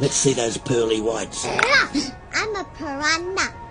Let's see those pearly whites. I'm a piranha.